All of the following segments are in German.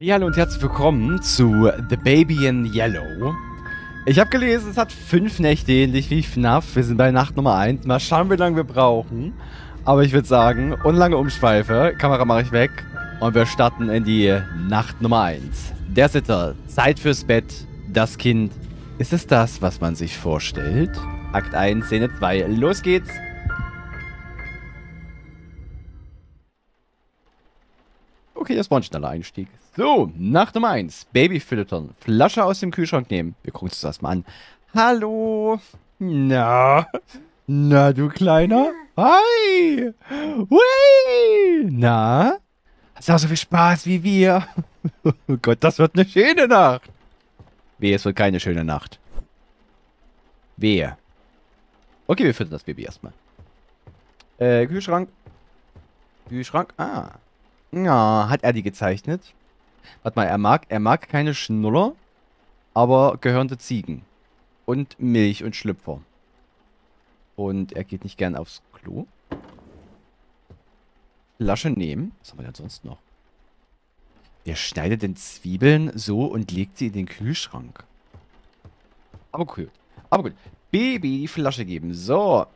Ja, hallo und herzlich willkommen zu The Baby in Yellow. Ich habe gelesen, es hat fünf Nächte, ähnlich wie FNAF. Wir sind bei Nacht Nummer 1. Mal schauen, wie lange wir brauchen. Aber ich würde sagen, unlange Umschweife, Kamera mache ich weg. Und wir starten in die Nacht Nummer 1. Der Sitter, Zeit fürs Bett, das Kind. Ist es das, was man sich vorstellt? Akt 1, Szene 2, los geht's. Okay, das war ein schneller Einstieg. So, Nacht Nummer 1. Baby füttern. Flasche aus dem Kühlschrank nehmen. Wir gucken uns das erstmal an. Hallo. Na. Na, du Kleiner. Hi. Hui. Na. Hast du auch so viel Spaß wie wir? Oh Gott, das wird eine schöne Nacht. Wehe, es wird keine schöne Nacht. Wehe. Okay, wir füttern das Baby erstmal. Äh, Kühlschrank. Kühlschrank. Ah. Ja, hat er die gezeichnet? Warte mal, er mag, er mag keine Schnuller, aber gehörende Ziegen. Und Milch und Schlüpfer. Und er geht nicht gern aufs Klo. Flasche nehmen. Was haben wir denn sonst noch? Der schneidet den Zwiebeln so und legt sie in den Kühlschrank. Aber cool. Aber gut. Baby die Flasche geben. So.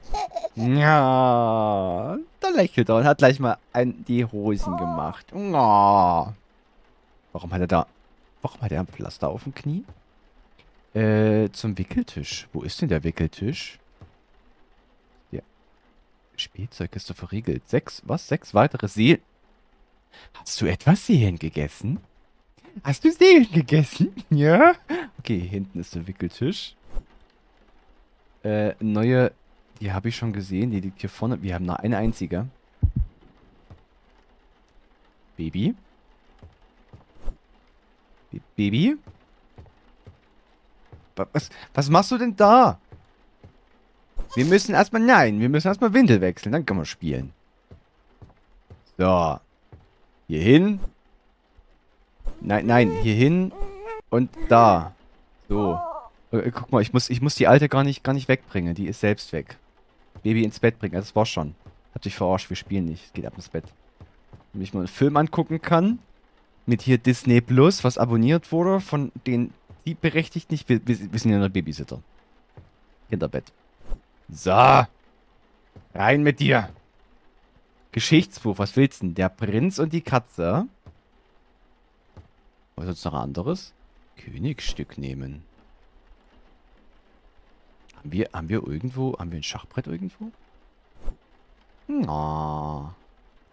Ja. Da lächelt er und hat gleich mal ein, die Hosen gemacht. Oh. Warum hat er da... Warum hat er ein Pflaster auf dem Knie? Äh, zum Wickeltisch. Wo ist denn der Wickeltisch? Der Spielzeugkiste verriegelt. Sechs, was? Sechs weitere Seelen. Hast du etwas Seelen gegessen? Hast du Seelen gegessen? Ja? Okay, hinten ist der Wickeltisch. Äh, neue... Die habe ich schon gesehen. Die liegt hier vorne. Wir haben noch eine einzige. Baby? Baby? Was, was machst du denn da? Wir müssen erstmal, nein, wir müssen erstmal Windel wechseln, dann können wir spielen. So. Hier hin. Nein, nein, hier hin und da. So. Äh, guck mal, ich muss, ich muss die alte gar nicht, gar nicht wegbringen. Die ist selbst weg. Baby ins Bett bringen. Das war schon. Hat sich verarscht, wir spielen nicht. Es geht ab ins Bett. Wenn ich mal einen Film angucken kann mit hier Disney Plus, was abonniert wurde von den die berechtigt nicht. Wir, wir, sind ja nur Babysitter. Kinderbett. So. Rein mit dir. Geschichtsbuch, was willst du denn? Der Prinz und die Katze. Was ist noch anderes? Königsstück nehmen. Haben wir, haben wir irgendwo, haben wir ein Schachbrett irgendwo? Na,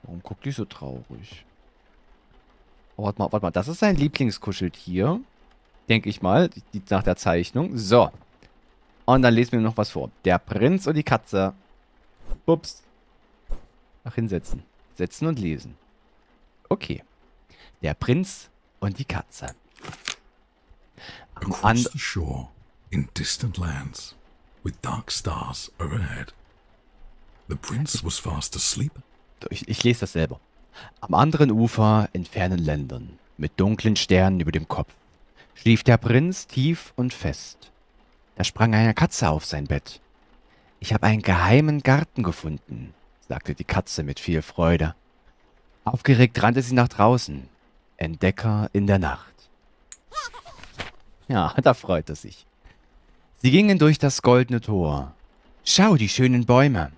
warum guckt die so traurig? Oh, warte mal, warte mal. Das ist sein Lieblingskuscheltier. Denke ich mal. Nach der Zeichnung. So. Und dann lesen wir noch was vor. Der Prinz und die Katze. Ups. Ach, hinsetzen. Setzen und lesen. Okay. Der Prinz und die Katze. Across the shore, in distant lands, with dark stars overhead, the prince was fast asleep. Ich, ich lese das selber. Am anderen Ufer, in fernen Ländern, mit dunklen Sternen über dem Kopf, schlief der Prinz tief und fest. Da sprang eine Katze auf sein Bett. Ich habe einen geheimen Garten gefunden, sagte die Katze mit viel Freude. Aufgeregt rannte sie nach draußen. Entdecker in der Nacht. Ja, da freute sich. Sie gingen durch das goldene Tor. Schau, die schönen Bäume.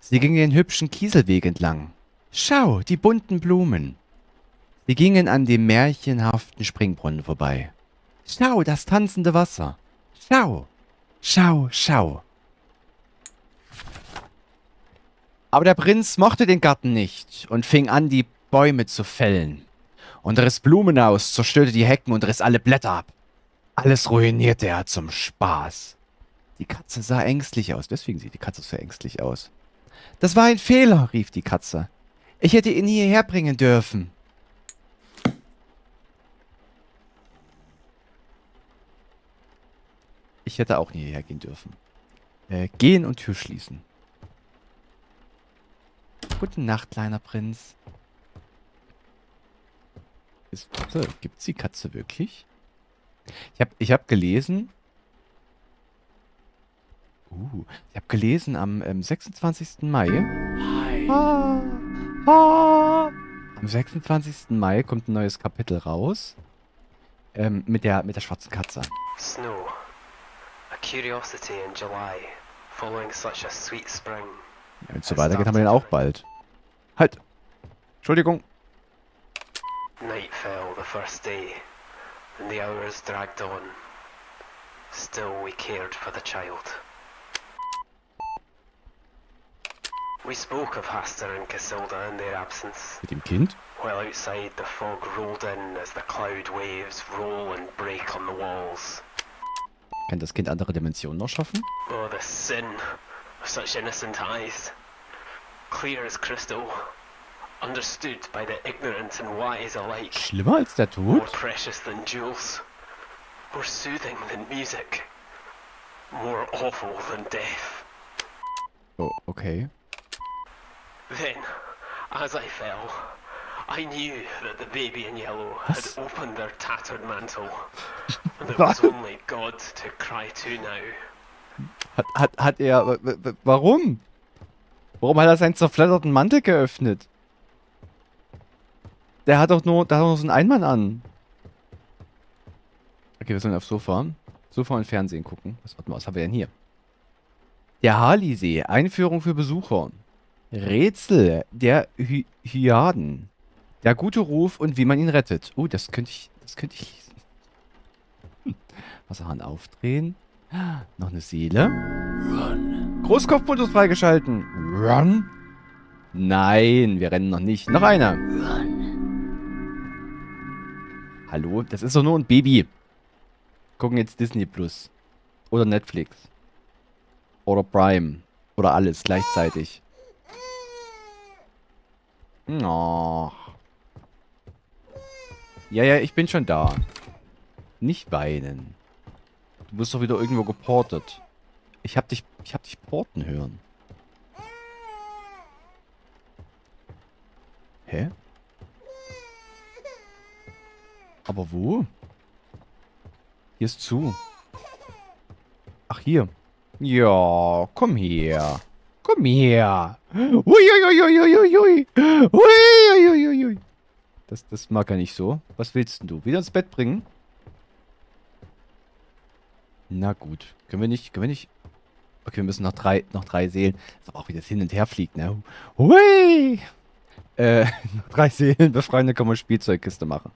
Sie gingen den hübschen Kieselweg entlang. Schau, die bunten Blumen. Sie gingen an dem märchenhaften Springbrunnen vorbei. Schau, das tanzende Wasser. Schau, schau, schau. Aber der Prinz mochte den Garten nicht und fing an, die Bäume zu fällen. Und riss Blumen aus, zerstörte die Hecken und riss alle Blätter ab. Alles ruinierte er zum Spaß. Die Katze sah ängstlich aus. Deswegen sieht die Katze so ängstlich aus. Das war ein Fehler, rief die Katze. Ich hätte ihn hierher bringen dürfen. Ich hätte auch nie hierher gehen dürfen. Äh, gehen und Tür schließen. Gute Nacht, kleiner Prinz. Ist, warte, gibt's die Katze wirklich? Ich habe ich hab gelesen. Uh, ich habe gelesen am ähm, 26. Mai. Hi. Ah, ah, am Am 26. Mai kommt ein neues Kapitel raus. Ähm, mit der, mit der schwarzen Katze. Snow. A curiosity in July, following such a sweet spring. Ja, Wenn es so weitergeht, haben wir den auch bald. Halt! Entschuldigung. Night fell the first day, and the hours dragged on. Still we cared for the child. We spoke of Hastur and Casilda in their absence, Mit dem Kind? while outside the fog rolled in as the cloud waves roll and break on the walls. Kann das Kind andere Dimensionen noch schaffen? Oh, the sin of such innocent eyes. Clear as crystal, understood by the ignorant and wise alike. Schlimmer als der More Tod? precious than jewels, more soothing than music, more awful than death. Oh, okay. Then, as I fell, I knew that the baby in yellow had opened their tattered mantle, and it was only God to cry to now. Hat, hat, hat er... Warum? Warum hat er seinen zerfledderten Mantel geöffnet? Der hat doch nur... Der hat doch nur so einen Einmann an. Okay, wir sollen aufs Sofa. Sofa und Fernsehen gucken. Was, warte mal, was haben wir denn hier? Der Harlisee. Einführung für Besucher. Rätsel der Hy Hyaden. Der gute Ruf und wie man ihn rettet. Oh, das könnte ich... Das könnte ich lesen. Hm. Wasserhahn aufdrehen. Noch eine Seele. Großkopfmodus freigeschalten. Run? Nein, wir rennen noch nicht. Noch einer. Hallo, das ist doch nur ein Baby. Gucken jetzt Disney Plus. Oder Netflix. Oder Prime. Oder alles gleichzeitig. Oh. Ja, ja, ich bin schon da. Nicht weinen. Du wirst doch wieder irgendwo geportet. Ich hab dich, ich hab dich porten hören. Hä? Aber wo? Hier ist zu. Ach, hier. Ja, komm her. Komm her. Uiuiuiuiui. Uiuiuiui. Das, das mag er nicht so. Was willst du? Wieder ins Bett bringen? Na gut. Können wir nicht, können wir nicht... Okay, wir müssen noch drei, noch drei Seelen. Das ist aber auch wie das hin und her fliegt, ne? Hui! Äh, noch drei Seelen befreien, dann können wir Spielzeugkiste machen.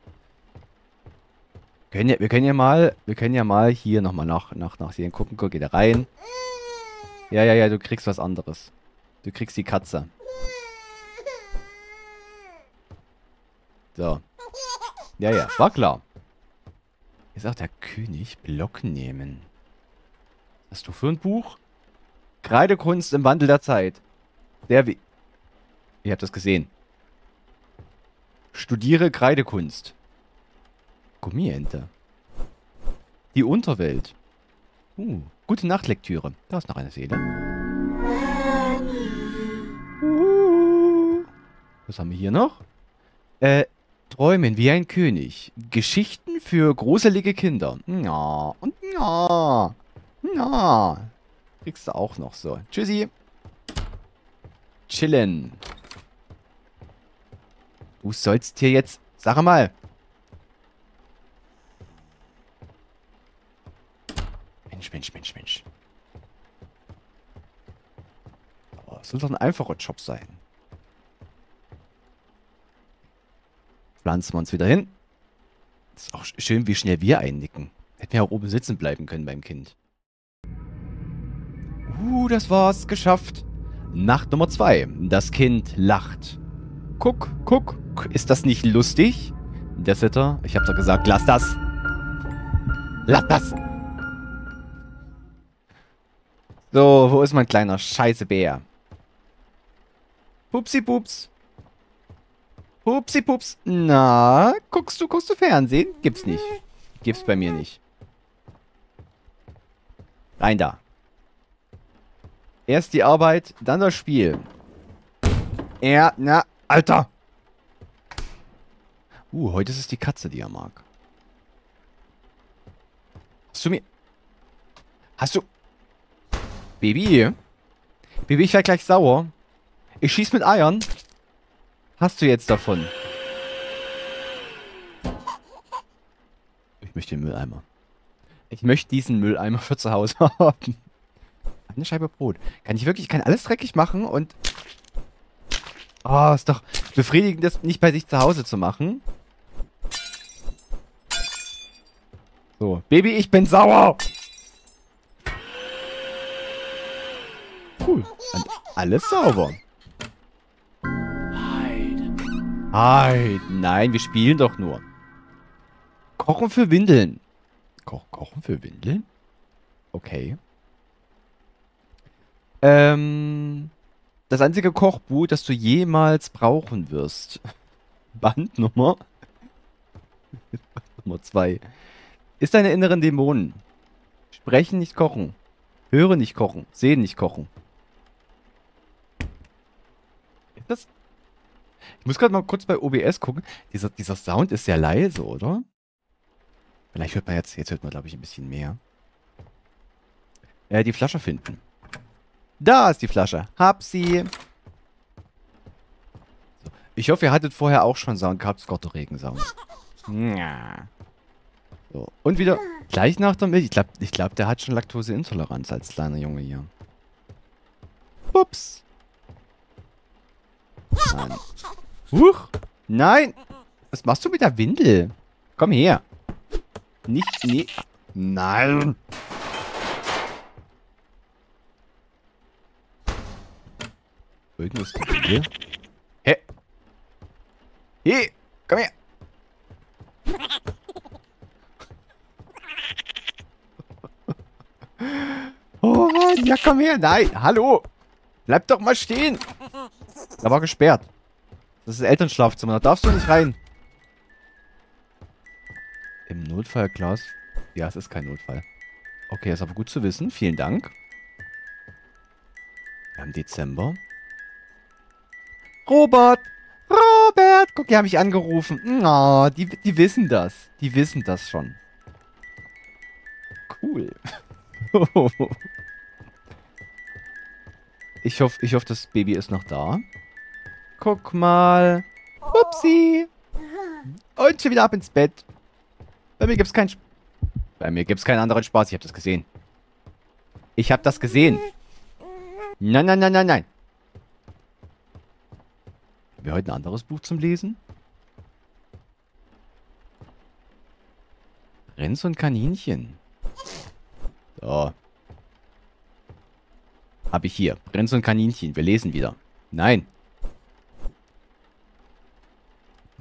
Können ja, wir können ja mal, wir können ja mal hier nochmal nach, nach, nach Seelen gucken. Guck, geht da rein. Ja, ja, ja, du kriegst was anderes. Du kriegst die Katze. So. Ja, ja, war klar. Hier sagt der König, Block nehmen. Was hast du für ein Buch? Kreidekunst im Wandel der Zeit. Sehr wie... Ihr habt das gesehen. Studiere Kreidekunst. Gummiente. Die Unterwelt. Uh, gute Nachtlektüre. Da ist noch eine Seele. Was haben wir hier noch? Äh, Träumen wie ein König. Geschichten für gruselige Kinder. Ja, und ja. Ja. Kriegst du auch noch so. Tschüssi. Chillen. Du sollst hier jetzt... Sag mal. Mensch, Mensch, Mensch, Mensch. Oh, das soll doch ein einfacher Job sein. Pflanzen wir uns wieder hin. Ist auch sch- schön, wie schnell wir einnicken. Hätten wir auch oben sitzen bleiben können beim Kind. Uh, das war's. Geschafft. Nacht Nummer zwei. Das Kind lacht. Guck, guck. Ist das nicht lustig? Der Sitter, ich hab doch gesagt, lass das. Lass das. So, wo ist mein kleiner scheiße Bär? Pupsi Pups. Pupsi Pups. Na, guckst du, guckst du Fernsehen? Gibt's nicht. Gibt's bei mir nicht. Rein da. Erst die Arbeit, dann das Spiel. Er, na, Alter. Uh, heute ist es die Katze, die er mag. Hast du mir... Hast du... Baby. Baby, ich werde gleich sauer. Ich schieß mit Eiern. Hast du jetzt davon? Ich möchte den Mülleimer. Ich möchte diesen Mülleimer für zu Hause haben. Eine Scheibe Brot. Kann ich wirklich, ich kann alles dreckig machen und... Oh, ist doch befriedigend, das nicht bei sich zu Hause zu machen. So, Baby, ich bin sauer! Cool. Und alles sauber. Hide. Nein, wir spielen doch nur. Kochen für Windeln. Ko Kochen für Windeln? Okay. Ähm, das einzige Kochbuch, das du jemals brauchen wirst. Bandnummer. Nummer zwei. Ist deine inneren Dämonen. Sprechen, nicht kochen. Hören, nicht kochen. Sehen, nicht kochen. Ist das... Ich muss gerade mal kurz bei OBS gucken. Dieser, dieser Sound ist sehr leise, oder? Vielleicht hört man jetzt... Jetzt hört man, glaube ich, ein bisschen mehr. Äh, die Flasche finden. Da ist die Flasche. Hab sie. So. Ich hoffe, ihr hattet vorher auch schon Sound gehabt. Skotto-Regensound. Ja. So. Und wieder gleich nach der Milch. Ich glaube, ich glaub, der hat schon Laktoseintoleranz als kleiner Junge hier. Ups. Nein. Huch. Nein. Was machst du mit der Windel? Komm her. Nicht, nee. Nein. Irgendwas hier. Hä? Hey, komm her. Oh, ja, komm her. Nein, hallo. Bleib doch mal stehen. Da war gesperrt. Das ist das Elternschlafzimmer. Da darfst du nicht rein. Im Notfall, Klaus. Ja, es ist kein Notfall. Okay, ist aber gut zu wissen. Vielen Dank. Wir haben Dezember. Robert! Robert! Guck, die haben mich angerufen. Oh, die, die wissen das. Die wissen das schon. Cool. ich hoffe, ich hoffe, das Baby ist noch da. Guck mal. Upsi. Und schon wieder ab ins Bett. Bei mir gibt's keinen... Bei mir gibt's keinen anderen Spaß. Ich hab das gesehen. Ich hab das gesehen. Nein, nein, nein, nein, nein. Haben wir heute ein anderes Buch zum Lesen? Renz und Kaninchen. So. Hab ich hier. Renz und Kaninchen. Wir lesen wieder. Nein.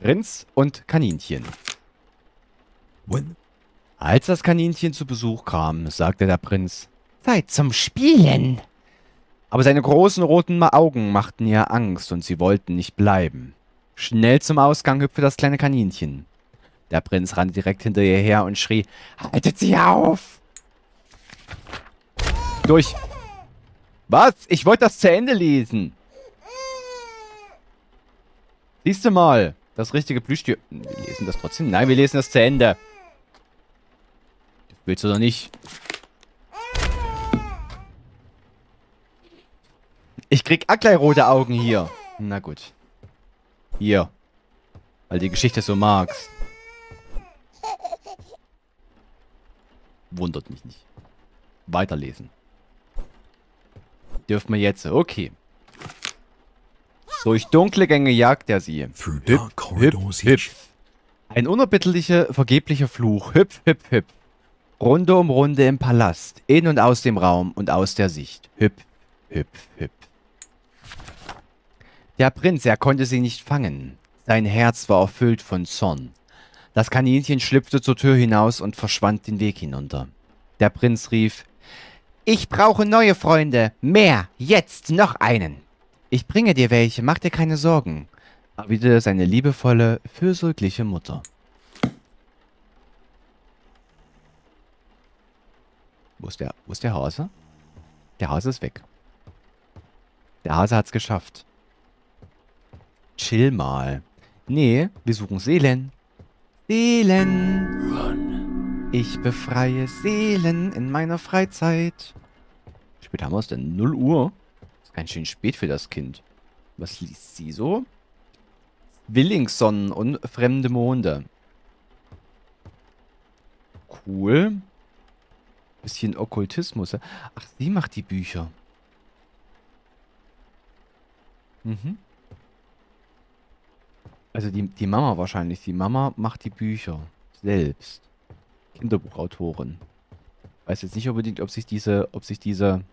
Renz und Kaninchen. When Als das Kaninchen zu Besuch kam, sagte der Prinz, Zeit zum Spielen. Aber seine großen roten Augen machten ihr Angst und sie wollten nicht bleiben. Schnell zum Ausgang hüpfte das kleine Kaninchen. Der Prinz rannte direkt hinter ihr her und schrie, Haltet sie auf! Durch. Was? Ich wollte das zu Ende lesen. Siehst du mal, das richtige Plüschtier. Wir lesen das trotzdem. Nein, wir lesen das zu Ende. Willst du doch nicht? Ich krieg gleich rote Augen hier. Na gut. Hier. Weil die Geschichte so magst. Wundert mich nicht. Weiterlesen. Dürfen wir jetzt. Okay. Durch dunkle Gänge jagt er sie. Hüpf, hüpf, hüpf. Ein unerbittlicher, vergeblicher Fluch. Hüpf, hüpf, hüpf. Runde um Runde im Palast. In und aus dem Raum und aus der Sicht. Hüpf, hüpf, hüpf. Der Prinz, er konnte sie nicht fangen. Sein Herz war erfüllt von Zorn. Das Kaninchen schlüpfte zur Tür hinaus und verschwand den Weg hinunter. Der Prinz rief, Ich brauche neue Freunde. Mehr. Jetzt noch einen. Ich bringe dir welche, mach dir keine Sorgen erwiderte seine liebevolle, fürsorgliche Mutter. Wo ist der, wo ist der Hase? Der Hase ist weg. Der Hase hat's geschafft. Chill mal. Nee, wir suchen Seelen. Seelen. Ich befreie Seelen in meiner Freizeit. Wie spät haben wir es denn? 0 Uhr? Ganz schön spät für das Kind. Was liest sie so? Zwillingssonnen und fremde Monde. Cool. Bisschen Okkultismus. Ach, sie macht die Bücher. Mhm. Also die, die Mama wahrscheinlich. Die Mama macht die Bücher. Selbst. Kinderbuchautorin. Weiß jetzt nicht unbedingt, ob sich diese, ob sich diese...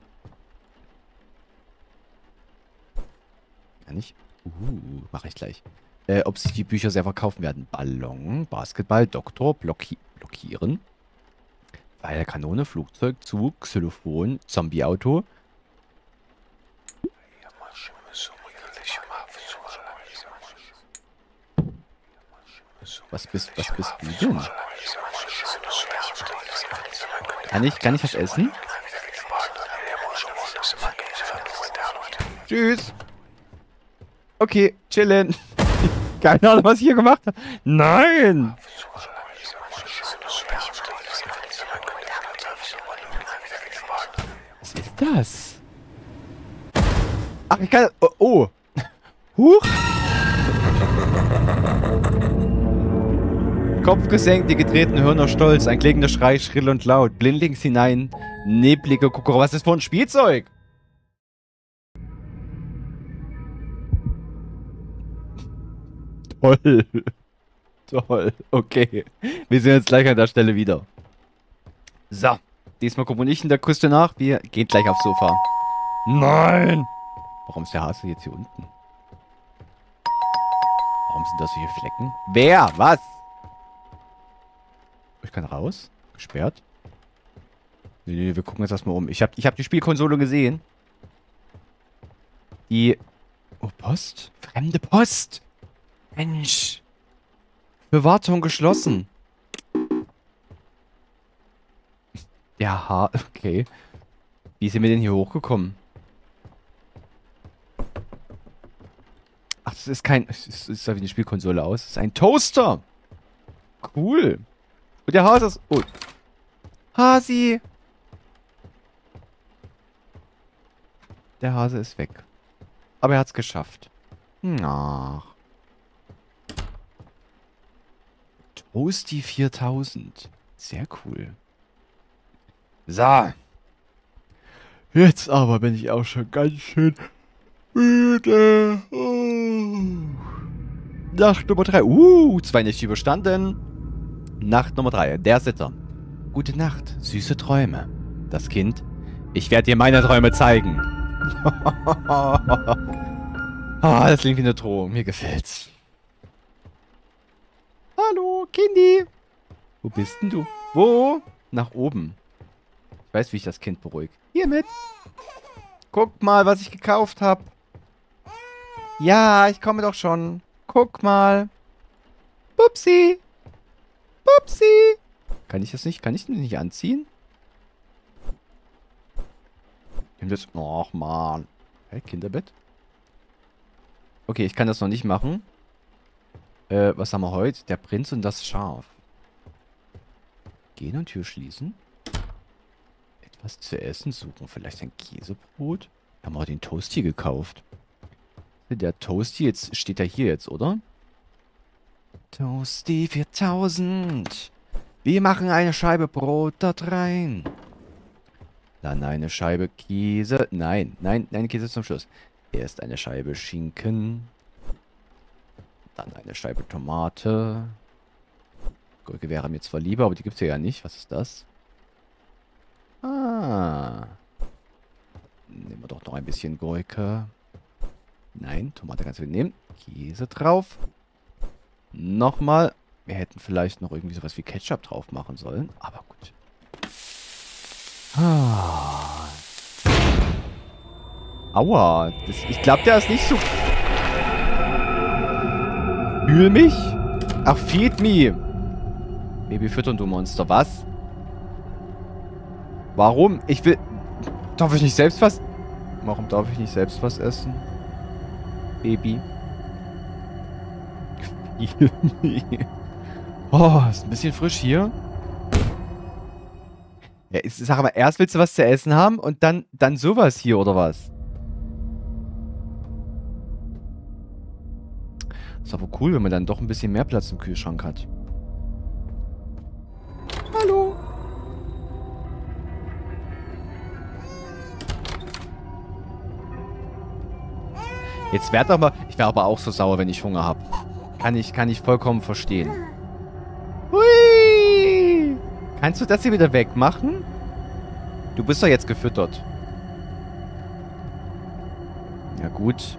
Kann ich? Uh, mache ich gleich. Äh, ob sich die Bücher sehr verkaufen werden. Ballon, Basketball, Doktor, Blocki blockieren. Weil Kanone, Flugzeug, Zug, Xylophon, Zombieauto. Was bist, was bist du denn? Kann ich, kann ich was essen? Tschüss. Okay, chillen. Keine Ahnung, was ich hier gemacht habe. Nein! Was ist das? Ach, ich kann... Oh, oh. Huch. Kopf gesenkt, die getretenen Hörner stolz, ein klingender Schrei schrill und laut, blindlings hinein, neblige Kuckuck. Was ist für ein Spielzeug? Toll. Toll. Okay. Wir sehen uns gleich an der Stelle wieder. So. Diesmal gucken wir nicht in der Küste nach. Wir gehen gleich aufs Sofa. Nein! Warum ist der Hase jetzt hier unten? Warum sind das solche Flecken? Wer? Was? Ich kann raus? Gesperrt? Nee, nee, wir gucken jetzt erstmal um. Ich habe ich hab die Spielkonsole gesehen. Die... Oh, Post? Fremde Post! Mensch. Bewartung geschlossen. Ja, ha okay. Wie sind wir denn hier hochgekommen? Ach, das ist kein... Es ist, es sah wie eine Spielkonsole aus. Das ist ein Toaster. Cool. Und der Hase ist... Oh. Hasi. Der Hase ist weg. Aber er hat's geschafft. Ach. Toasty 4000. Sehr cool. So. Jetzt aber bin ich auch schon ganz schön müde. Oh. Nacht Nummer 3. Uh, zwei Nächte überstanden. Nacht Nummer 3. Der Sitter. Gute Nacht, süße Träume. Das Kind. Ich werde dir meine Träume zeigen. Ah, das klingt wie eine Drohung. Mir gefällt's. Kindi. Wo bist denn du? Wo? Nach oben. Ich weiß, wie ich das Kind beruhige. Hier mit. Guck mal, was ich gekauft habe. Ja, ich komme doch schon. Guck mal. Pupsi. Pupsi. Kann ich das nicht? Kann ich den nicht anziehen? Nimm das. Och, man. Hä, Kinderbett? Okay, ich kann das noch nicht machen. Äh, was haben wir heute? Der Prinz und das Schaf. Gehen und Tür schließen. Etwas zu essen suchen. Vielleicht ein Käsebrot? Haben wir den Toasty gekauft. Der Toasty, jetzt steht er hier jetzt, oder? Toasty 4000. Wir machen eine Scheibe Brot dort rein. Dann eine Scheibe Käse. Nein, nein, nein, Käse zum Schluss. Erst eine Scheibe Schinken. Dann eine Scheibe Tomate. Gurke wäre mir zwar lieber, aber die gibt es ja nicht. Was ist das? Ah. Nehmen wir doch noch ein bisschen Gurke. Nein, Tomate kannst du nehmen. Käse drauf. Nochmal. Wir hätten vielleicht noch irgendwie sowas wie Ketchup drauf machen sollen. Aber gut. Ah. Aua. Das, ich glaube, der ist nicht so... Fühl mich? Ach, feed me. Baby füttern, du Monster. Was? Warum? Ich will... Darf ich nicht selbst was... Warum darf ich nicht selbst was essen? Baby. Oh, ist ein bisschen frisch hier. Ja, ich sag aber, erst willst du was zu essen haben und dann, dann sowas hier, oder was? Ist aber cool, wenn man dann doch ein bisschen mehr Platz im Kühlschrank hat. Hallo. Jetzt werd aber... Ich wäre aber auch so sauer, wenn ich Hunger habe. Kann ich, kann ich vollkommen verstehen. Hui! Kannst du das hier wieder wegmachen? Du bist doch jetzt gefüttert. Ja gut.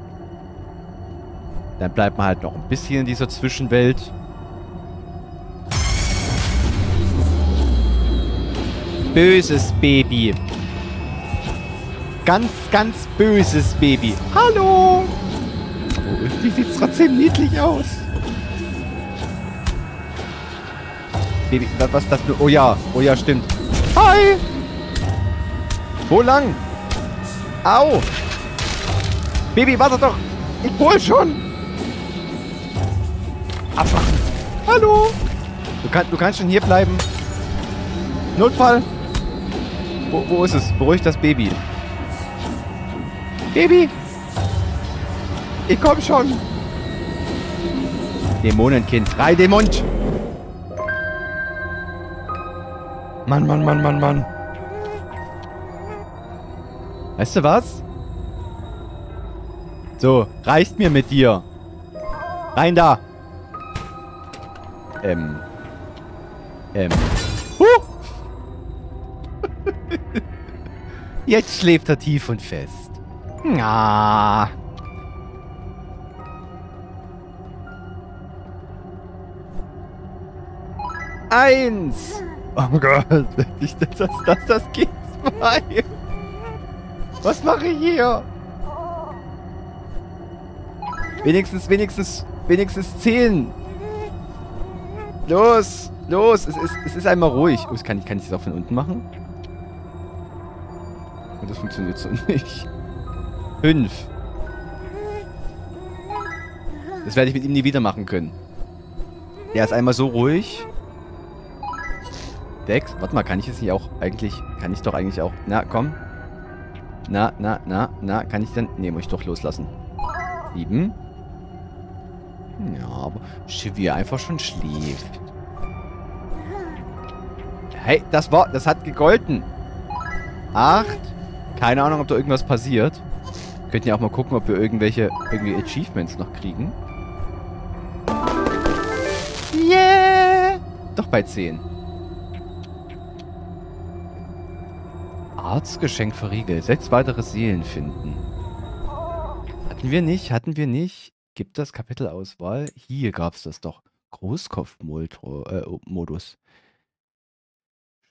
Dann bleibt man halt noch ein bisschen in dieser Zwischenwelt. Böses Baby. Ganz, ganz böses Baby. Hallo! Aber irgendwie sieht es trotzdem niedlich aus. Baby, was, was das? Oh ja, oh ja, stimmt. Hi! Wo lang? Au! Baby, warte doch! Ich hol schon! Abmachen! Hallo! Du, kann, du kannst schon hier bleiben. Notfall! Wo, wo ist es? Beruhig das Baby. Baby! Ich komm schon! Dämonenkind, frei den Mund! Mann, Mann, Mann, Mann, Mann. Weißt du was? So, reicht mir mit dir. Rein da. Ähm. Ähm. Huh! Jetzt schläft er tief und fest. Ah. Eins. Oh Gott. Das, das, das, das geht zwei. Was mache ich hier? Wenigstens, wenigstens, wenigstens zählen. Los, los. Es ist, es ist einmal ruhig. Oh, kann ich, kann ich das auch von unten machen? Und das funktioniert so nicht. Fünf. Das werde ich mit ihm nie wieder machen können. Er ist einmal so ruhig. Sechs. Warte mal, kann ich es nicht auch eigentlich... Kann ich doch eigentlich auch... Na, komm. Na, na, na, na. Kann ich denn... Ne, muss ich doch loslassen. Sieben. Ja, aber Chivi einfach schon schläft. Hey, das war... Das hat gegolten. Acht. Keine Ahnung, ob da irgendwas passiert. Wir könnten ja auch mal gucken, ob wir irgendwelche... Irgendwie Achievements noch kriegen. Yeah! Doch bei 10. Arztgeschenk verriegelt. Sechs weitere Seelen finden. Hatten wir nicht, hatten wir nicht. Gibt das Kapitelauswahl? Hier gab es das doch. Großkopf-Modus. Äh,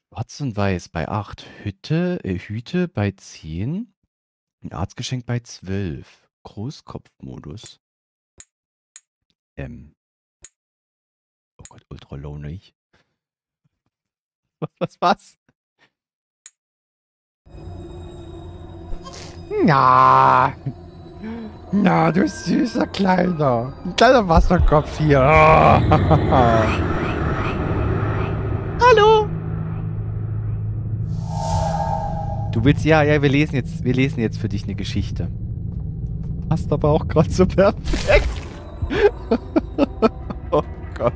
Schwarz und Weiß bei 8. Hütte, äh, Hüte bei 10. Ein Arztgeschenk bei 12. Großkopf-Modus. Ähm. Oh Gott, ultra lonely. Was, was, was? Na. Na, du süßer Kleiner. Ein kleiner Wasserkopf hier. Hallo. Du willst, ja, ja, wir lesen jetzt, wir lesen jetzt für dich eine Geschichte. Passt aber auch gerade so perfekt. oh Gott.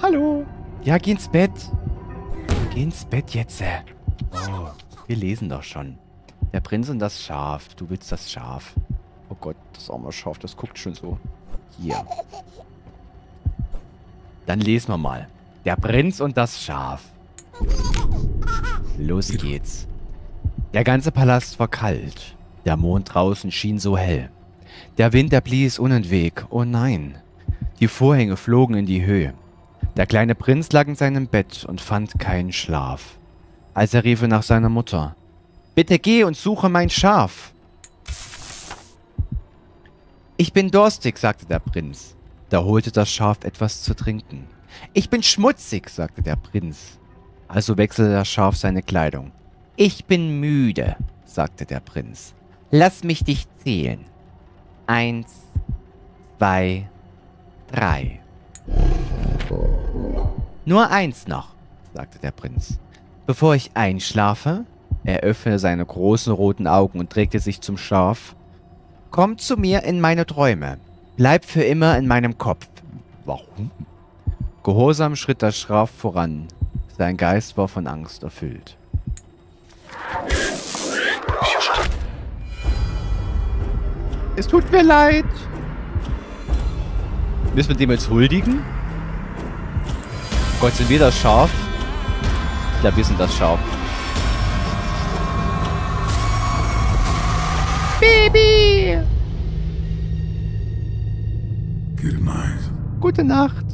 Hallo. Ja, geh ins Bett. Geh ins Bett jetzt. Oh, wir lesen doch schon. Der Prinz und das Schaf. Du willst das Schaf. Oh Gott, das arme Schaf, das guckt schon so. Hier. Dann lesen wir mal. Der Prinz und das Schaf. Los geht's. Der ganze Palast war kalt. Der Mond draußen schien so hell. Der Wind, der blies unentweg. Oh nein. Die Vorhänge flogen in die Höhe. Der kleine Prinz lag in seinem Bett und fand keinen Schlaf. Als er riefe nach seiner Mutter. Bitte geh und suche mein Schaf. Ich bin durstig, sagte der Prinz. Da holte das Schaf etwas zu trinken. Ich bin schmutzig, sagte der Prinz. Also wechselte das Schaf seine Kleidung. Ich bin müde, sagte der Prinz. Lass mich dich zählen. Eins, zwei, drei. Nur eins noch, sagte der Prinz. Bevor ich einschlafe, er öffnete seine großen roten Augen und drehte sich zum Schaf. Komm zu mir in meine Träume. Bleib für immer in meinem Kopf. Warum? Gehorsam schritt das Schaf voran. Sein Geist war von Angst erfüllt. Es tut mir leid. Müssen wir dem jetzt huldigen? Gott, sind wir das Schaf? Ich glaube, wir sind das Schaf. Baby! Good night. Gute Nacht.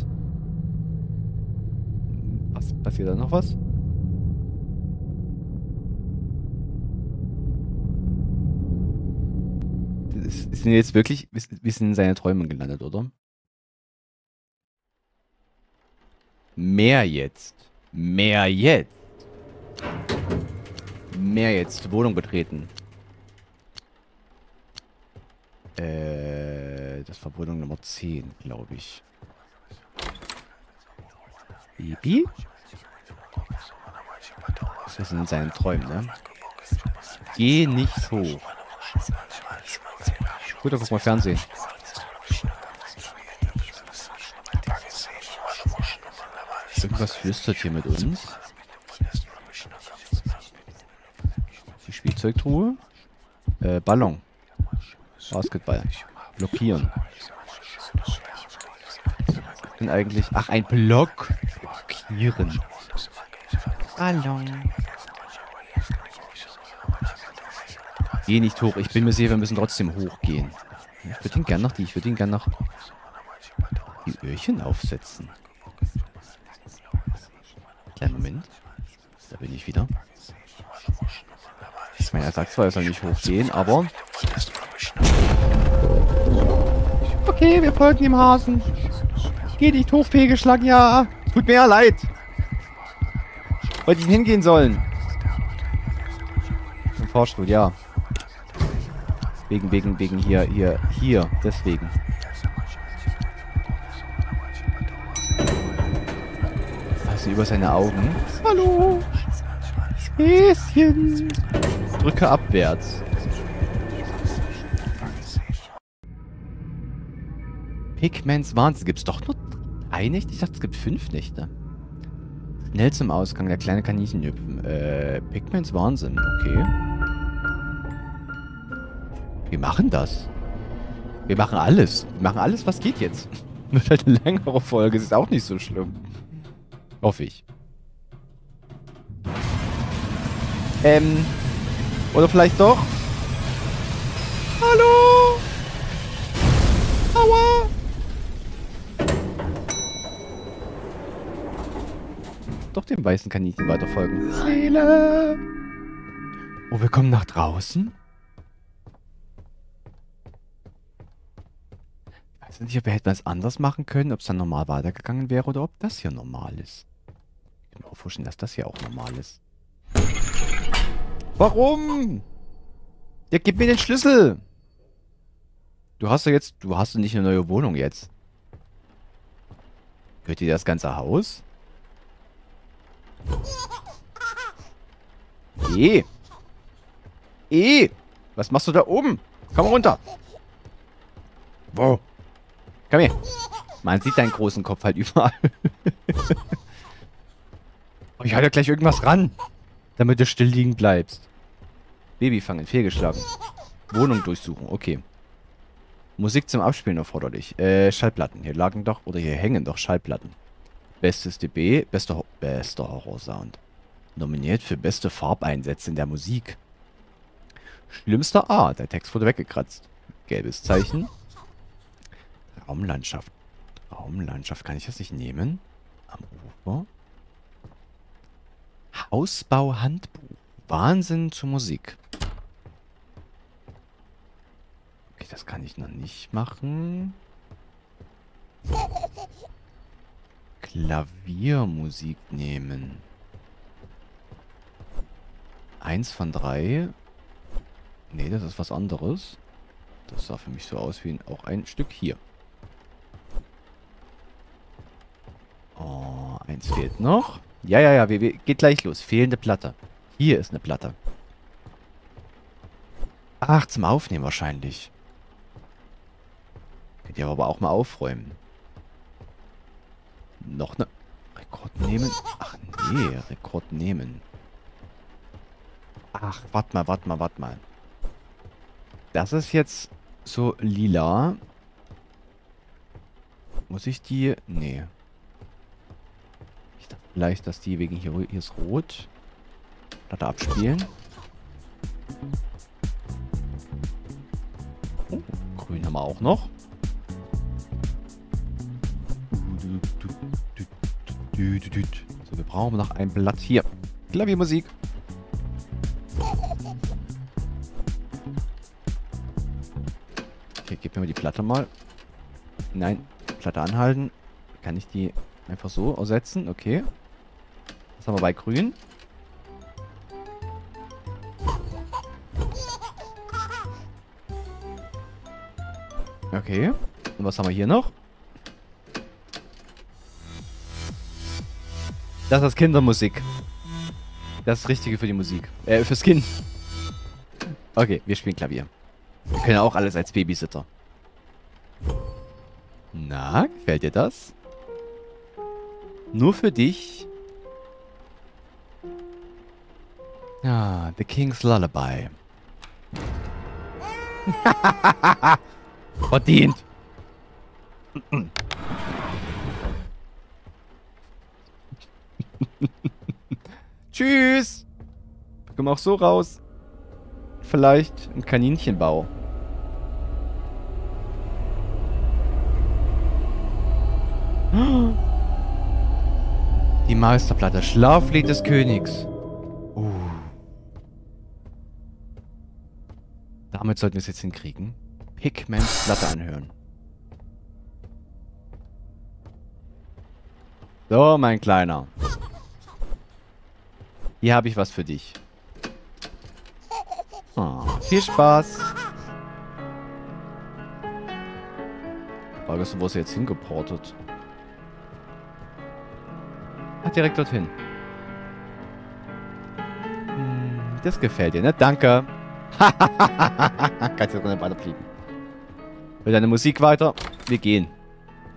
Was passiert da noch was? Das Sind jetzt wirklich, wir sind in seine Träume gelandet, oder? Mehr jetzt. Mehr jetzt. Mehr jetzt. Wohnung betreten. Äh, das war Wohnung Nummer 10, glaube ich. Bibi? Wir sind in seinen Träumen, ne? Geh nicht hoch. Gut, dann guck mal Fernsehen. Irgendwas flüstert hier mit uns. Die Spielzeugtruhe. Äh, Ballon. Basketball. Blockieren. Was denn eigentlich? Ach, ein Block. Blockieren. Ballon. Geh nicht hoch. Ich bin mir sicher, wir müssen trotzdem hochgehen. Ich würde ihn gern noch die, ich würde ihn gern noch die Öhrchen aufsetzen. Kleinen Moment. Da bin ich wieder. Ich meine, er sagt zwar, er soll nicht hochgehen, aber... Okay, wir folgen dem Hasen. Geh nicht hoch, Fehlgeschlagen, ja. Tut mir ja leid. Wollte ich hingehen sollen. Im Fahrstuhl, ja. Wegen, wegen, wegen hier, hier, hier, deswegen. Also über seine Augen. Hallo. Häschen. Drücke abwärts. Pigments Wahnsinn. Gibt's doch nur drei Nächte? Ich dachte, es gibt fünf Nächte. Schnell zum Ausgang, der kleine Kaninchen hüpfen. Äh, Pigments Wahnsinn. Okay. Wir machen das. Wir machen alles. Wir machen alles, was geht jetzt. Wird halt eine längere Folge. Ist auch nicht so schlimm. Hoffe ich. Ähm. Oder vielleicht doch? Hallo? Aua! Doch dem weißen Kaninchen weiterfolgen. Seele! Oh, wir kommen nach draußen? Ich weiß nicht, ob wir hätten es anders machen können, ob es dann normal weitergegangen wäre oder ob das hier normal ist. Ich kann mir auch vorstellen, dass das hier auch normal ist. Warum? Ja, gib mir den Schlüssel. Du hast ja jetzt, du hast ja nicht eine neue Wohnung jetzt. Gehört dir das ganze Haus? Eh. Eh. Was machst du da oben? Komm runter. Wo? Komm her. Man sieht deinen großen Kopf halt überall. oh, ich halte gleich irgendwas ran. Damit du still liegen bleibst. Baby fangen, fehlgeschlagen. Wohnung durchsuchen, okay. Musik zum Abspielen erforderlich. Äh, Schallplatten. Hier lagen doch, oder hier hängen doch Schallplatten. Bestes DB, bester, bester Horrorsound. Nominiert für beste Farbeinsätze in der Musik. Schlimmster A, der Text wurde weggekratzt. Gelbes Zeichen. Raumlandschaft. Raumlandschaft, kann ich das nicht nehmen? Am Ufer. Hausbauhandbuch. Wahnsinn zur Musik. Okay, das kann ich noch nicht machen. Klaviermusik nehmen. Eins von drei. Nee, das ist was anderes. Das sah für mich so aus wie auch ein Stück hier. Oh, eins fehlt noch. Ja, ja, ja, wir, wir, geht gleich los. Fehlende Platte. Hier ist eine Platte. Ach, zum Aufnehmen wahrscheinlich. Könnt ihr aber auch mal aufräumen. Noch eine... Rekord nehmen? Ach nee, Rekord nehmen. Ach, warte mal, warte mal, warte mal. Das ist jetzt so lila. Muss ich die... Nee. Ich dachte vielleicht, dass die wegen hier, hier ist rot. Da abspielen. Oh, grün haben wir auch noch. So, wir brauchen noch ein Blatt hier. Klaviermusik. Okay, gib mir mal die Platte mal. Nein, Platte anhalten. Kann ich die einfach so ersetzen? Okay. Was haben wir bei grün? Okay. Und was haben wir hier noch? Das ist Kindermusik. Das ist das Richtige für die Musik. Äh, fürs Kind. Okay, wir spielen Klavier. Wir können auch alles als Babysitter. Na, gefällt dir das? Nur für dich. Ah, The King's Lullaby. Verdient. Tschüss. Komm auch so raus. Vielleicht ein Kaninchenbau. Die Meisterplatte. Schlaflied des Königs. Uh. Damit sollten wir es jetzt hinkriegen. Hickmans Platte anhören. So, mein Kleiner. Hier habe ich was für dich. Oh, viel Spaß. Frage ist, wo ist er jetzt hingeportet? Ach, direkt dorthin. Hm, das gefällt dir, ne? Danke. Kannst du weiter fliegen. Will deine Musik weiter? Wir gehen.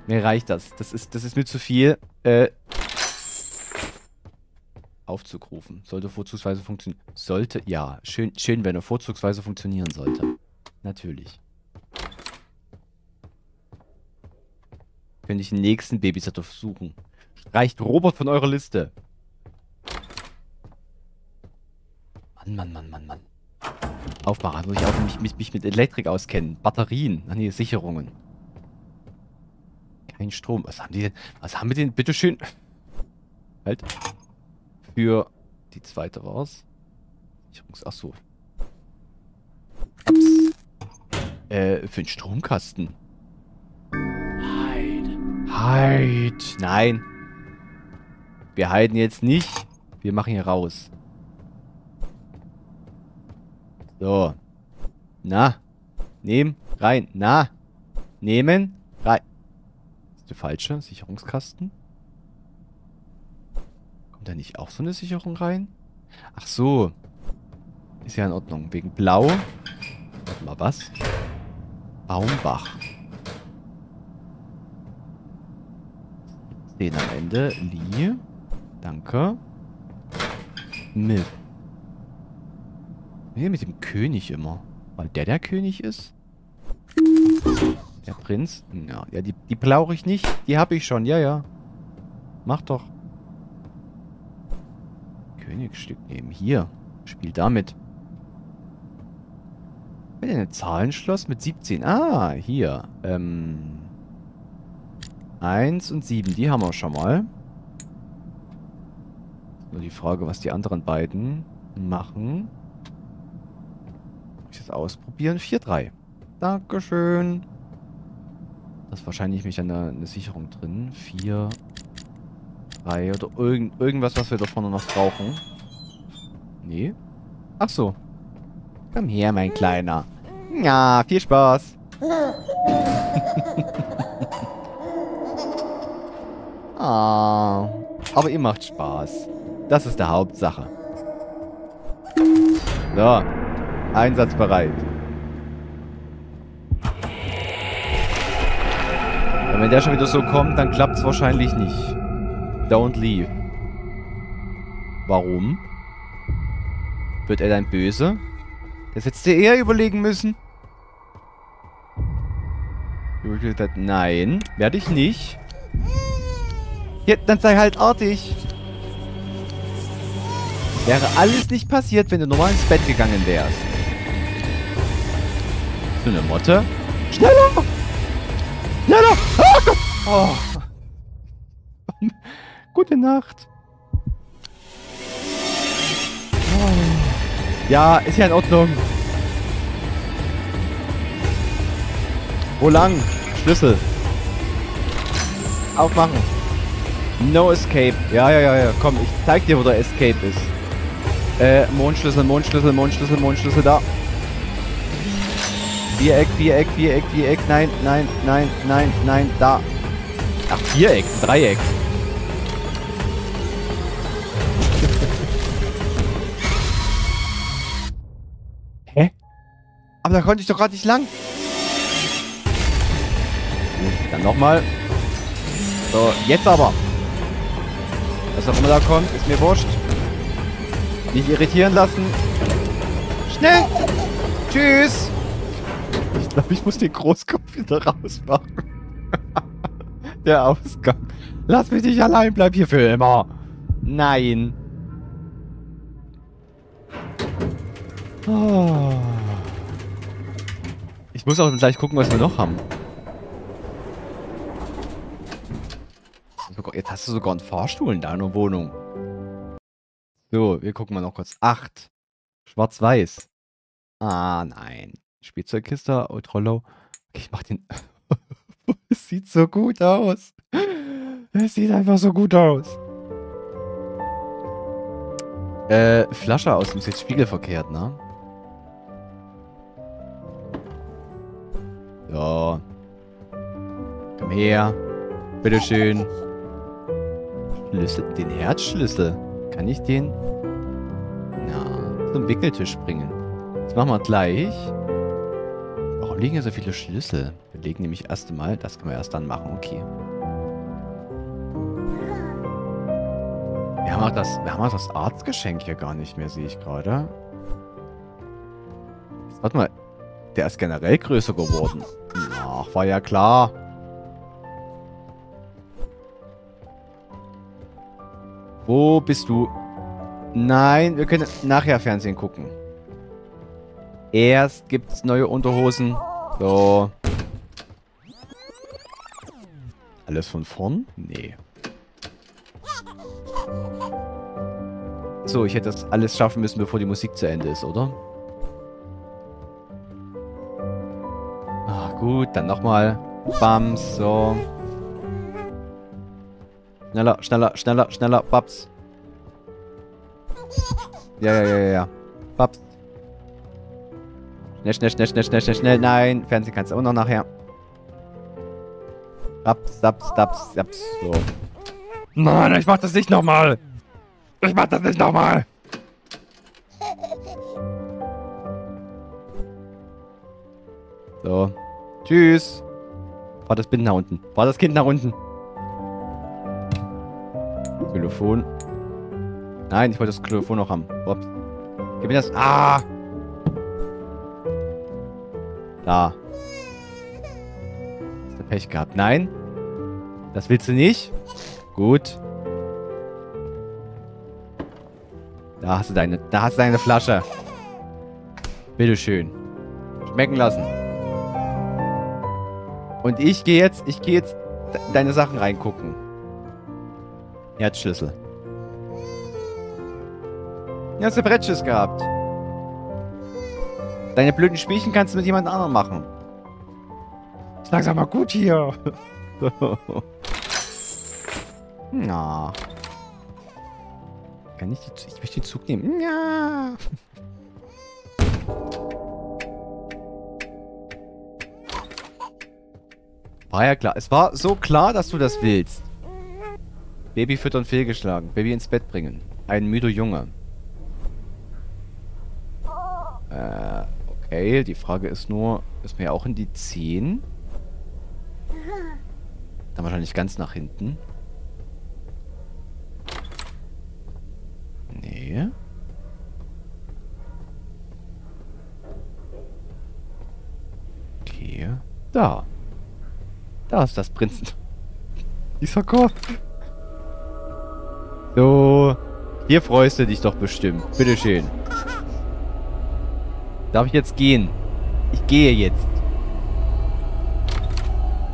Mir reicht das. Das ist, das ist mir zu viel. Äh, Aufzug rufen. Sollte vorzugsweise funktionieren. Sollte, ja. Schön, schön, wenn er vorzugsweise funktionieren sollte. Natürlich. Könnte ich den nächsten Babysitter suchen. Reicht Robert von eurer Liste. Mann, Mann, Mann, Mann, Mann. Aufmachen, muss ich auch mich, mich, mich mit Elektrik auskennen. Batterien. Ach nee, Sicherungen. Kein Strom. Was haben die denn? Was haben wir denn? Bitteschön. Halt. Für die zweite war's. Sicherungs... Achso. Ups. Äh, für den Stromkasten. Hide. Hide. Nein. Wir heiden jetzt nicht. Wir machen hier raus. So. Na. Nehmen. Rein. Na. Nehmen. Rein. Das ist der falsche Sicherungskasten. Da nicht auch so eine Sicherung rein? Ach so. Ist ja in Ordnung. Wegen Blau. Warte mal, was? Baumbach. 10 am Ende. Lie. Danke. Myth. Hier mit dem König immer. Weil der der König ist? Der Prinz? Ja, ja die, die brauche ich nicht. Die habe ich schon. Ja, ja. Mach doch. Königsstück nehmen. Hier. Spiel damit. Wenn ein Zahlenschloss mit 17. Ah, hier. Ähm. 1 und 7. Die haben wir schon mal. Nur die Frage, was die anderen beiden machen ich das ausprobieren. 4-3. Dankeschön. Da ist wahrscheinlich mich eine, eine Sicherung drin. 4, 3 oder irgend, irgendwas, was wir da vorne noch brauchen. Nee. Ach so. Komm her, mein Kleiner. Ja, viel Spaß. ah, aber ihr macht Spaß. Das ist der Hauptsache. So. Einsatzbereit. Ja, wenn der schon wieder so kommt, dann klappt es wahrscheinlich nicht. Don't leave. Warum? Wird er dann böse? Das hättest du eher überlegen müssen. Nein, werde ich nicht. Ja, dann sei halt artig. Wäre alles nicht passiert, wenn du normal ins Bett gegangen wärst. So eine Motte. Schneller! Schneller! Ah, Gott! Oh. Gute Nacht. Oh. Ja, ist ja in Ordnung. Wo lang? Schlüssel. Aufmachen. No Escape. Ja, ja, ja, ja. Komm, ich zeig dir, wo der Escape ist. Äh, Mondschlüssel, Mondschlüssel, Mondschlüssel, Mondschlüssel da. Viereck, Viereck, Viereck, Viereck. Nein, nein, nein, nein, nein, da. Ach, Viereck, Dreieck. Aber da konnte ich doch gerade nicht lang. Dann nochmal. So, jetzt aber. Was auch immer da kommt, ist mir wurscht. Nicht irritieren lassen. Schnell! Tschüss! Ich glaube, ich muss den Großkopf wieder rausmachen. Der Ausgang. Lass mich nicht allein, bleib hier für immer. Nein. Oh. Ich muss auch gleich gucken, was wir noch haben. Jetzt hast du sogar einen Fahrstuhl in deiner Wohnung. So, wir gucken mal noch kurz. Acht. Schwarz-Weiß. Ah, nein. Spielzeugkiste, Ultra-Low. Okay, ich mach den... es sieht so gut aus. Es sieht einfach so gut aus. Äh, Flasche aus dem ist jetzt spiegelverkehrt, ne? So. Komm her. Bitteschön. Schlüssel, den Herzschlüssel. Kann ich den? Na, zum Wickeltisch bringen. Das machen wir gleich. Warum liegen hier so viele Schlüssel? Wir legen nämlich erst einmal, das können wir erst dann machen, okay. Wir haben auch das, wir haben auch das Arztgeschenk hier gar nicht mehr, sehe ich gerade. Warte mal, der ist generell größer geworden. Ach, war ja klar. Wo bist du? Nein, wir können nachher Fernsehen gucken. Erst gibt's neue Unterhosen. So. Alles von vorn? Nee. So, ich hätte das alles schaffen müssen, bevor die Musik zu Ende ist, oder? Gut, dann nochmal. Bams, so. Schneller, schneller, schneller, schneller, Babs. Ja, ja, ja, ja, ja. Babs. Schnell, schnell, schnell, schnell, schnell, schnell, schnell. Nein, Fernsehen kannst du auch noch nachher. Babs, babs, babs, babs. So. Nein, ich mach das nicht nochmal. Ich mach das nicht nochmal. So. Tschüss. Fahr das Kind nach unten. Fahr das Kind nach unten. Telefon. Nein, ich wollte das Telefon noch haben. Ups. Gib mir das. Ah! Da. Hast du Pech gehabt? Nein? Das willst du nicht? Gut. Da hast du deine, da hast du deine Flasche. Bitteschön. Schmecken lassen. Und ich gehe jetzt, ich gehe jetzt deine Sachen reingucken. Herzschlüssel. Ja, hast du Brettschiss gehabt. Deine blöden Spielchen kannst du mit jemand anderem machen. Ist langsam mal gut hier. Na. Kann ich die, ich möchte den Zug nehmen. Ja. War ja klar. Es war so klar, dass du das willst. Baby füttern fehlgeschlagen. Baby ins Bett bringen. Ein müder Junge. Äh, okay. Die Frage ist nur, ist mir auch in die 10? Dann wahrscheinlich ganz nach hinten. Nee. Okay. Da. Da ist das Prinzen. Kopf. So. Hier freust du dich doch bestimmt. Bitteschön. Darf ich jetzt gehen? Ich gehe jetzt.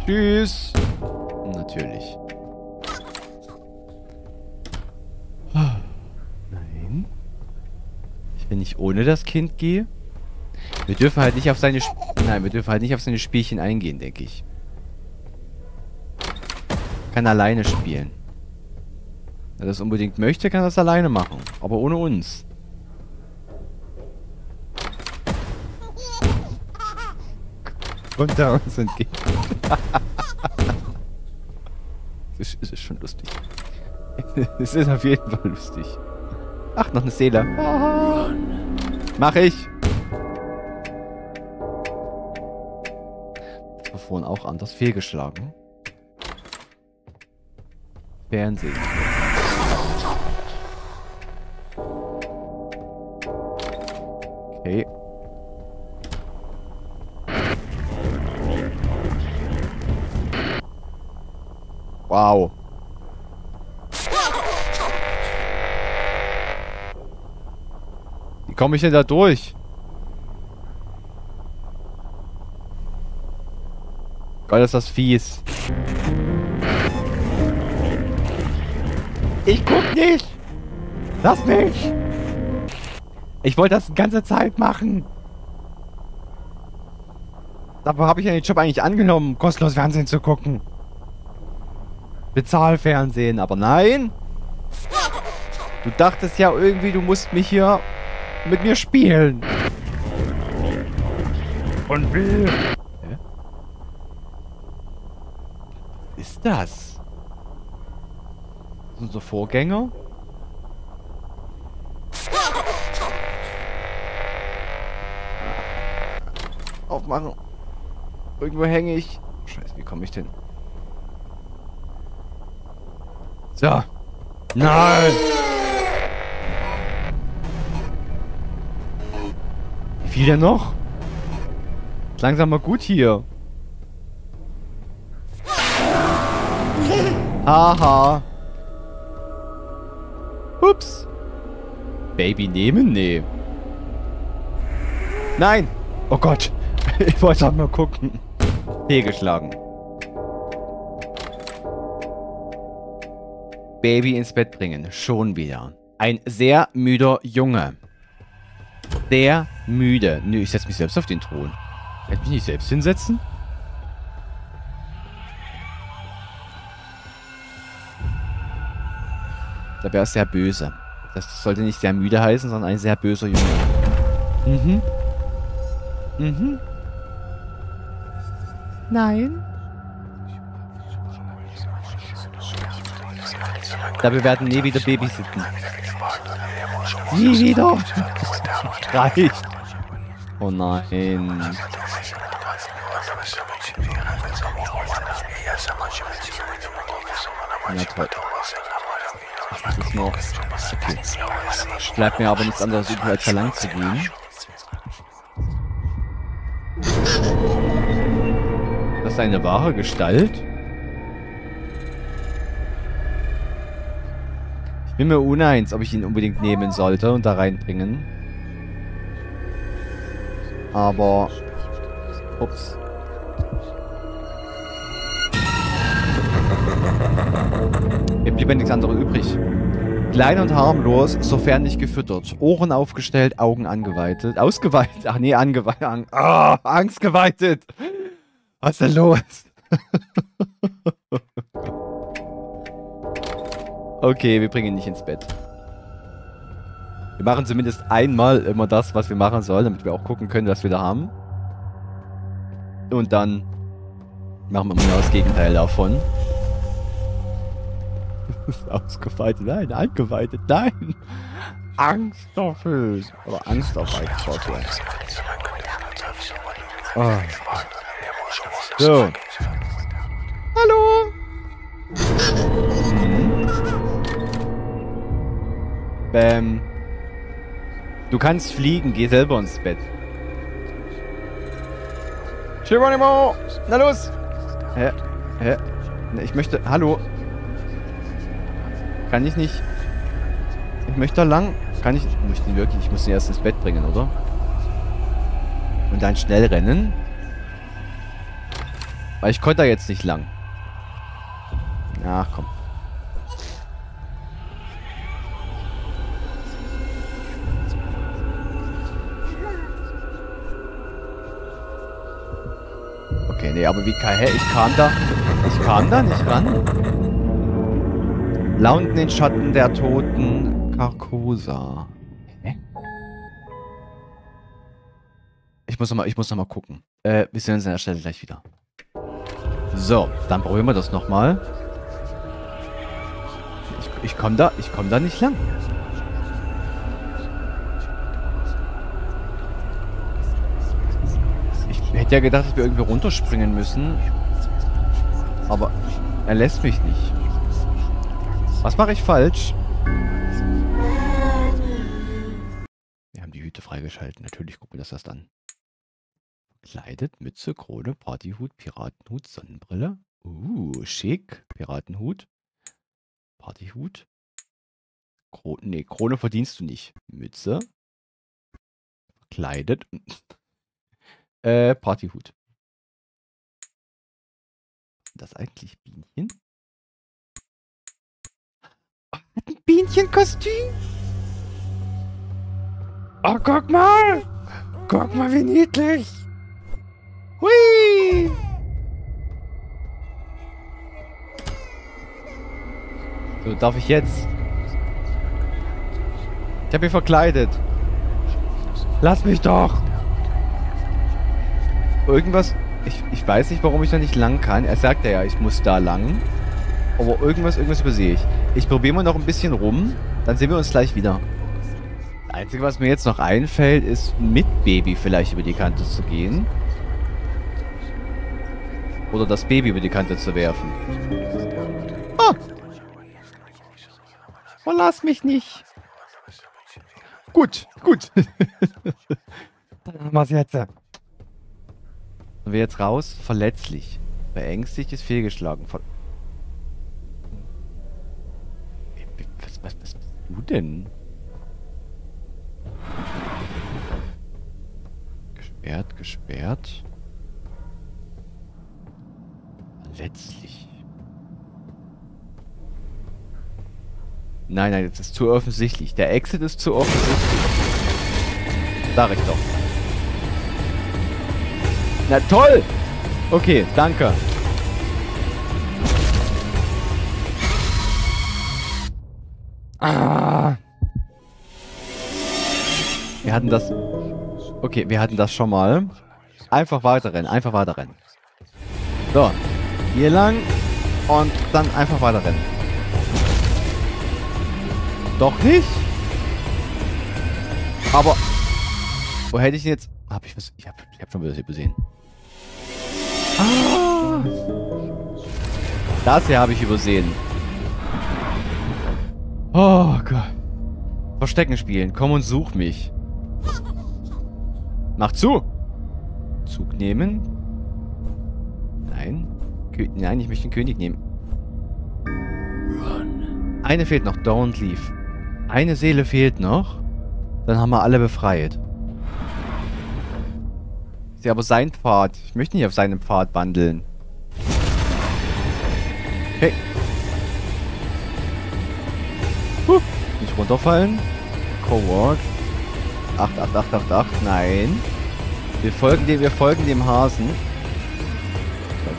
Tschüss. Natürlich. Nein. Ich will nicht ohne das Kind gehe. Wir dürfen halt nicht auf seine... Sp Nein, wir dürfen halt nicht auf seine Spielchen eingehen, denke ich. Kann alleine spielen. Wer das unbedingt möchte, kann das alleine machen. Aber ohne uns. Unter uns entgegen. es, ist, ist schon lustig. es ist auf jeden Fall lustig. Ach, noch eine Seele. Mach ich. Das war vorhin auch anders fehlgeschlagen. Fernsehen. Okay. Wow. Wie komme ich denn da durch? Gott, ist das fies. Ich guck nicht! Lass mich! Ich wollte das die ganze Zeit machen. Dafür habe ich ja den Job eigentlich angenommen, kostenlos Fernsehen zu gucken. Bezahlfernsehen, aber nein. Du dachtest ja irgendwie, du musst mich hier mit mir spielen. Und wie? Hä? Was ist das? Vorgänger? Aufmachen. Irgendwo hänge ich. Scheiße, wie komme ich denn? So. Nein! Wie viel denn noch? Langsam mal gut hier. Haha. Ups. Baby nehmen? Nee. Nein! Oh Gott. Ich wollte auch mal gucken. Fehlgeschlagen. Baby ins Bett bringen. Schon wieder. Ein sehr müder Junge. Sehr müde. Nö, ich setze mich selbst auf den Thron. Kann ich mich nicht selbst hinsetzen? Da wäre sehr böse. Das sollte nicht sehr müde heißen, sondern ein sehr böser Junge. Mhm. Mhm. Nein. Da wir werden nie wieder babysitten. Nie wieder. Reicht. Oh nein. Na toll. Das noch. Okay. Bleibt mir aber nichts anderes übrig, als da lang zu gehen. Das ist eine wahre Gestalt? Ich bin mir uneins, ob ich ihn unbedingt nehmen sollte und da reinbringen. Aber... Ups. Mir blieb ja nichts anderes übrig. Klein und harmlos, sofern nicht gefüttert. Ohren aufgestellt, Augen angeweitet. Ausgeweitet. Ach nee, angeweitet. Ang oh, angstgeweitet. Was ist denn los? okay, wir bringen ihn nicht ins Bett. Wir machen zumindest einmal immer das, was wir machen sollen, damit wir auch gucken können, was wir da haben. Und dann machen wir mal das Gegenteil davon. Ausgeweitet, nein, angeweitet, nein. Angsterfüllt. Oder angsterfüllt. Oh. So. Hallo. Bäm. Du kannst fliegen, geh selber ins Bett. Geronimo! Na los! Hä? Hä? Ich möchte... Hallo? Kann ich nicht... Ich möchte da lang. Kann ich... Muss ich den wirklich... Ich muss den erst ins Bett bringen, oder? Und dann schnell rennen? Weil ich konnte da jetzt nicht lang. Ach, komm. Okay, nee, aber wie kann... Hä? Ich kam da... Ich kam da nicht ran. Launt in den Schatten der Toten Carcosa. Hä? Ich muss noch mal, ich muss noch mal gucken. Äh, wir sehen uns an der Stelle gleich wieder. So, dann probieren wir das nochmal. Ich, ich komme da, ich komme da nicht lang. Ich hätte ja gedacht, dass wir irgendwie runterspringen müssen. Aber er lässt mich nicht. Was mache ich falsch? Wir haben die Hüte freigeschaltet. Natürlich gucken wir das erst an. Kleidet, Mütze, Krone, Partyhut, Piratenhut, Sonnenbrille. Uh, schick. Piratenhut. Partyhut. Kro nee, Krone verdienst du nicht. Mütze. Kleidet. äh, Partyhut. Das eigentlich Bienchen? Hat ein Bienchenkostüm? Oh, guck mal! Guck mal, wie niedlich! Hui! So, darf ich jetzt? Ich habe ihn verkleidet. Lass mich doch! Irgendwas... Ich, ich weiß nicht, warum ich da nicht lang kann. Er sagt ja, ich muss da lang. Aber irgendwas, irgendwas übersehe ich. Ich probiere mal noch ein bisschen rum. Dann sehen wir uns gleich wieder. Das Einzige, was mir jetzt noch einfällt, ist mit Baby vielleicht über die Kante zu gehen. Oder das Baby über die Kante zu werfen. Oh! Verlass mich nicht. Gut, gut. Dann haben wir es jetzt. Sind wir jetzt raus? Verletzlich. Beängstigt ist fehlgeschlagen. Ver was, was, was bist du denn? Gesperrt, gesperrt. Verletzlich. Nein, nein, das ist zu offensichtlich. Der Exit ist zu offensichtlich. Sag ich doch. Na toll! Okay, danke. Ah. Wir hatten das... Okay, wir hatten das schon mal. Einfach weiterrennen, einfach weiterrennen. So, hier lang und dann einfach weiterrennen. Doch nicht? Aber... Wo hätte ich ihn jetzt... Hab ich was... Ich hab, ich hab schon wieder übersehen. Ah. Das hier habe ich übersehen. Oh Gott. Verstecken spielen. Komm und such mich. Mach zu. Zug nehmen. Nein. Kö Nein, ich möchte den König nehmen. Eine fehlt noch. Don't leave. Eine Seele fehlt noch. Dann haben wir alle befreit. Ist ja aber sein Pfad. Ich möchte nicht auf seinem Pfad wandeln. Nicht runterfallen. Coward. 8, 8, 8, 8, 8. Nein. Wir folgen dem, wir folgen dem Hasen.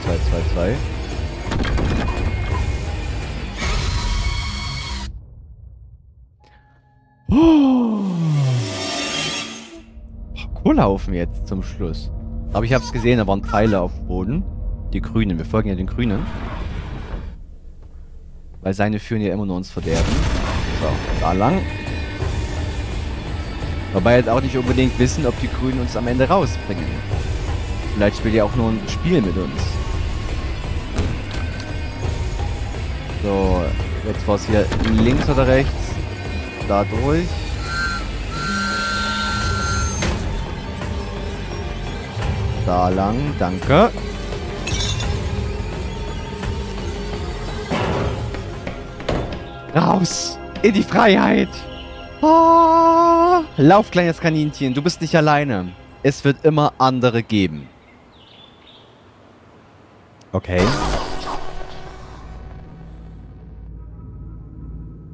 2, 2, 2, 2. Oh. Parkourlaufen jetzt zum Schluss. Aber ich habe es gesehen, da waren Pfeile auf dem Boden. Die Grünen, wir folgen ja den Grünen. Weil seine führen ja immer nur uns verderben. So, da lang. Wobei jetzt auch nicht unbedingt wissen, ob die Grünen uns am Ende rausbringen. Vielleicht spielt ihr auch nur ein Spiel mit uns. So, jetzt war es hier links oder rechts. Da durch. Da lang, danke. Raus! In die Freiheit! Oh, lauf, kleines Kaninchen, du bist nicht alleine. Es wird immer andere geben. Okay.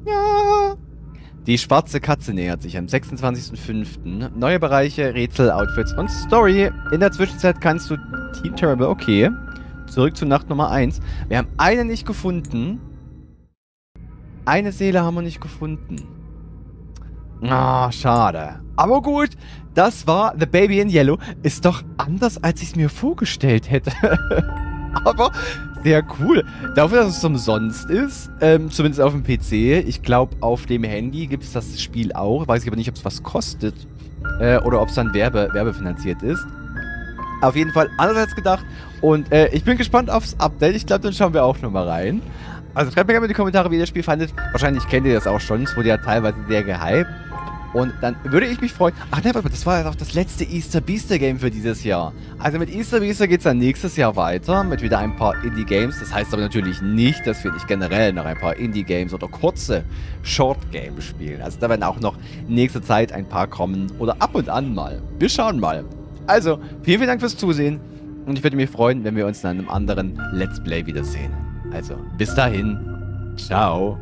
Ja. Die schwarze Katze nähert sich am 26.05. Neue Bereiche, Rätsel, Outfits und Story. In der Zwischenzeit kannst du Team Terrible, okay. Zurück zu Nacht Nummer 1. Wir haben eine nicht gefunden. Eine Seele haben wir nicht gefunden. Ah, schade. Aber gut, das war The Baby in Yellow. Ist doch anders, als ich es mir vorgestellt hätte. Aber sehr cool. Dafür, dass es umsonst ist, ähm, zumindest auf dem PC. Ich glaube, auf dem Handy gibt es das Spiel auch. Weiß ich aber nicht, ob es was kostet. Äh, oder ob es dann Werbe, werbefinanziert ist. Auf jeden Fall anders als gedacht. Und äh, ich bin gespannt aufs Update. Ich glaube, dann schauen wir auch nochmal rein. Also schreibt mir gerne in die Kommentare, wie ihr das Spiel fandet. Wahrscheinlich kennt ihr das auch schon. Es wurde ja teilweise sehr gehypt. Und dann würde ich mich freuen. Ach ne, das war ja auch das letzte Easter Beaster Game für dieses Jahr. Also mit Easter Beaster geht es dann nächstes Jahr weiter mit wieder ein paar Indie Games. Das heißt aber natürlich nicht, dass wir nicht generell noch ein paar Indie Games oder kurze Short Games spielen. Also da werden auch noch nächste Zeit ein paar kommen oder ab und an mal. Wir schauen mal. Also, vielen, vielen Dank fürs Zusehen. Und ich würde mich freuen, wenn wir uns in einem anderen Let's Play wiedersehen. Also, bis dahin. Ciao.